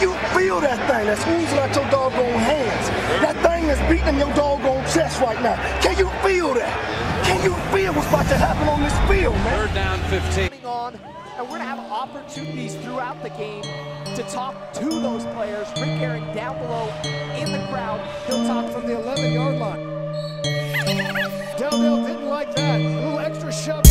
you feel that thing that's oozing out your doggone hands? That thing that's beating in your doggone chest right now. Can you feel that? Can you feel what's about to happen on this field, man? Third down 15. On, and we're going to have opportunities throughout the game to talk to those players. Rick Aaron down below in the crowd. He'll talk from the 11 yard line. Dell Dell didn't like that. A little extra shove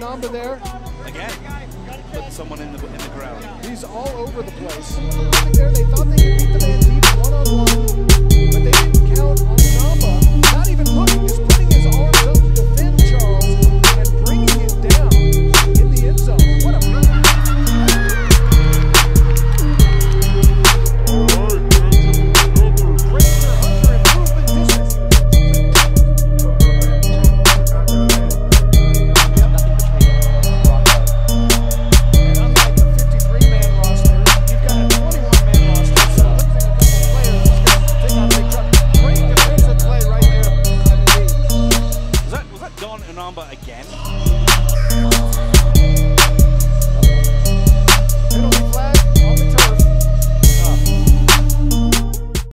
there. Again, put someone in the, in the ground. He's all over the place. Right there, But again.